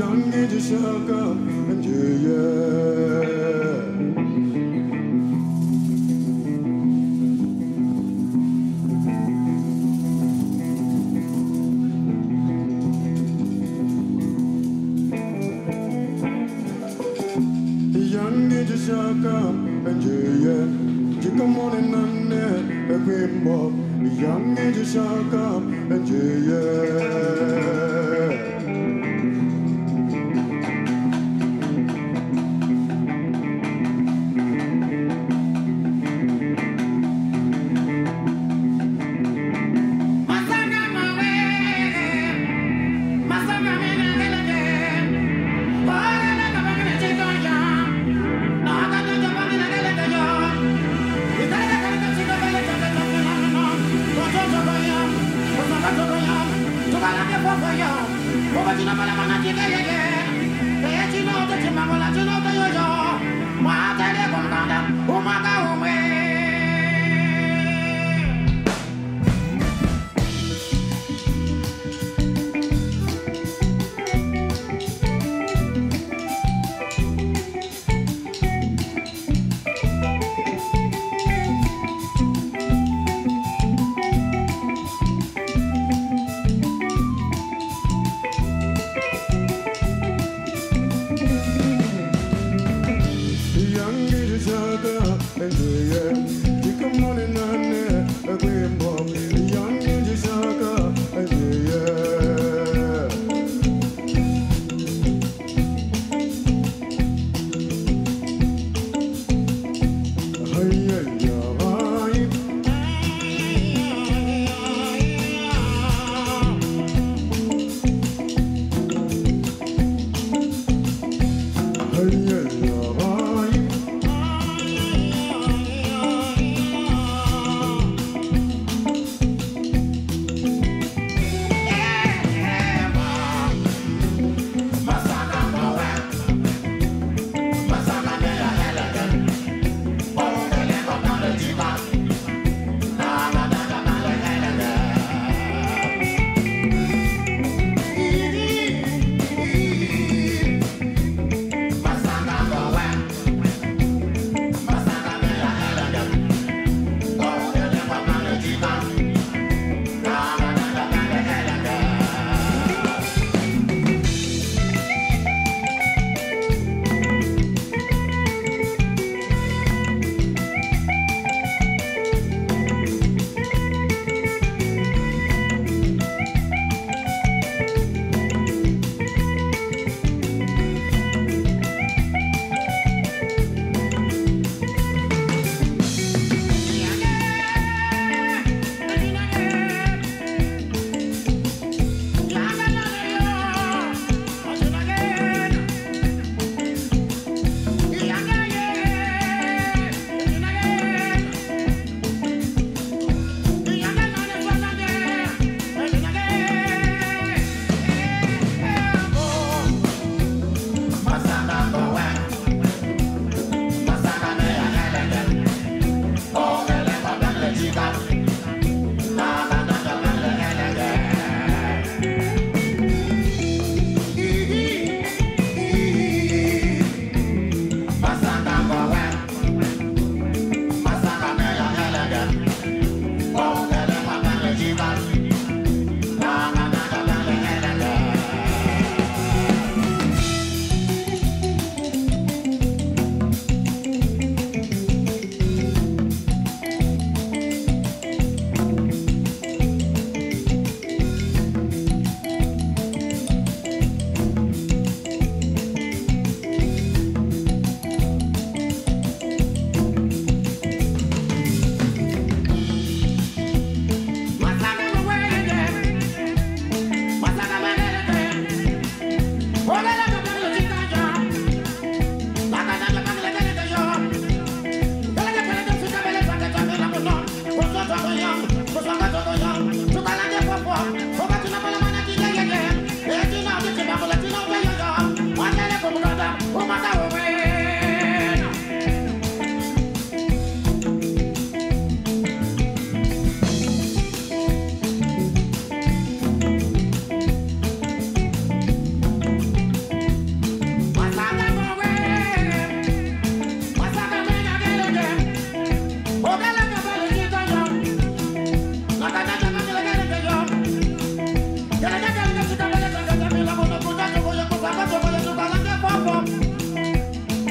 Young age shaka and yeah. young age shall come and yeah. Como si gonna nadie, it, yeah, yeah.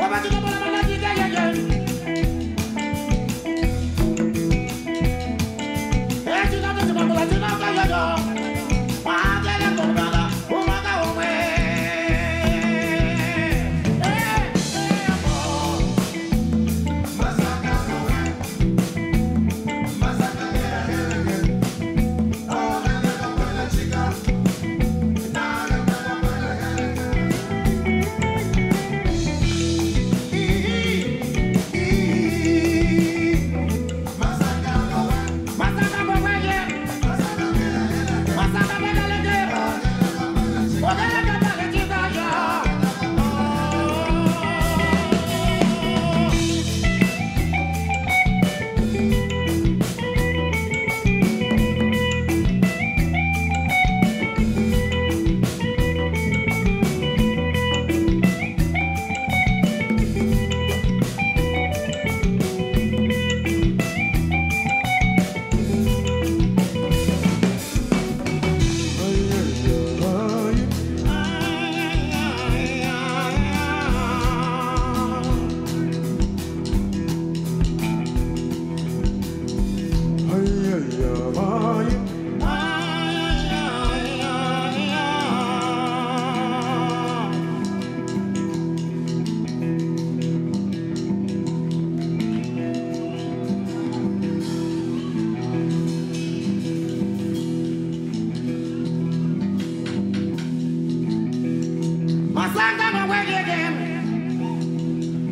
Vai, vai.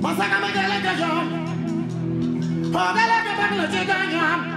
Masaka magele kajon, hogele kajon le chiganyam.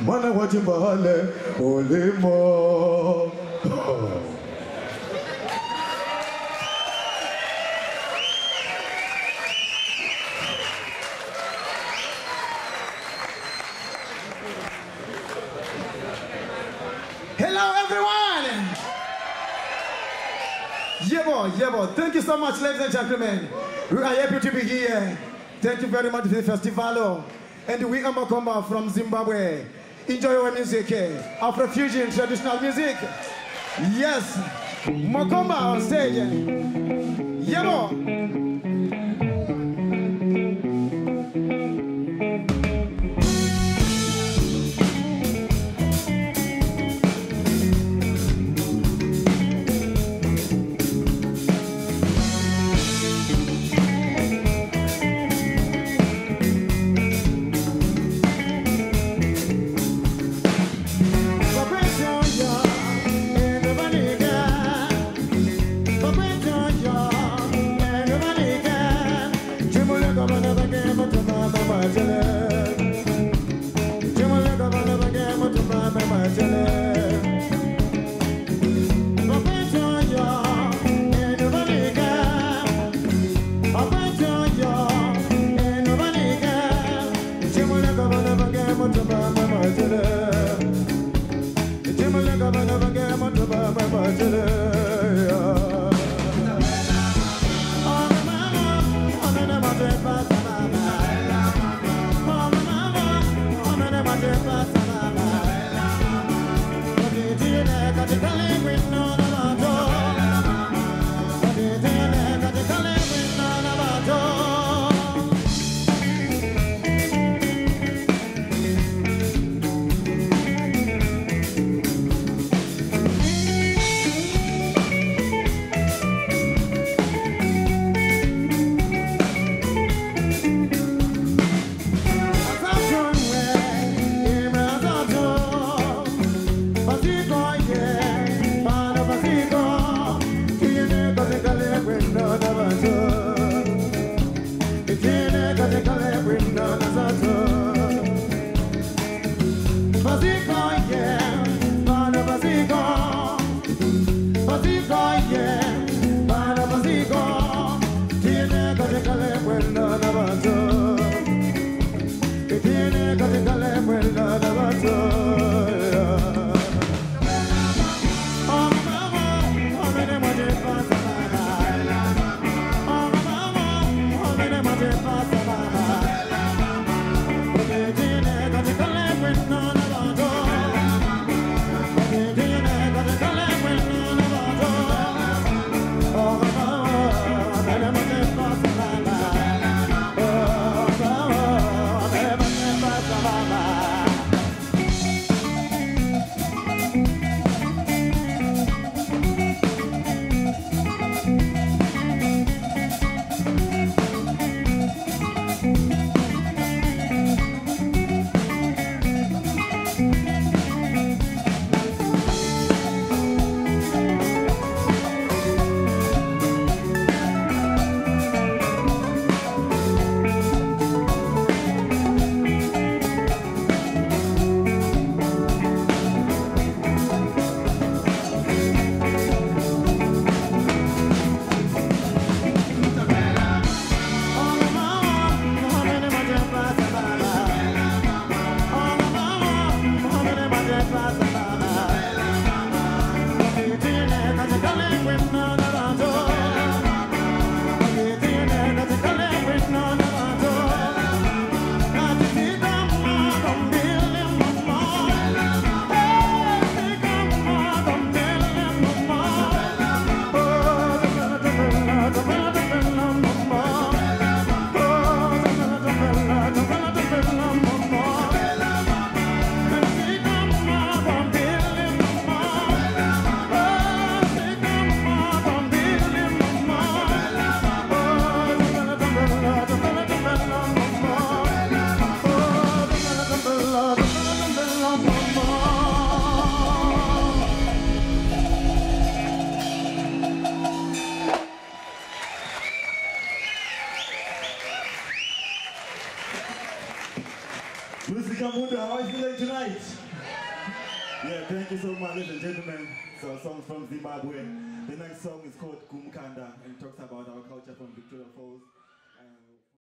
Mwana wachimbahale olimo Hello, everyone. Yeah, boy. Thank you so much, ladies and gentlemen. We are happy to be here. Thank you very much for the festival. And we are Mokoomba from Zimbabwe. Enjoy our music, eh? Afro fusion traditional music. Yes, Mokoomba on stage. Yeah, my ladies and gentlemen, so songs from Zimbabwe. The next song is called Kumukanda and talks about our culture from Victoria Falls.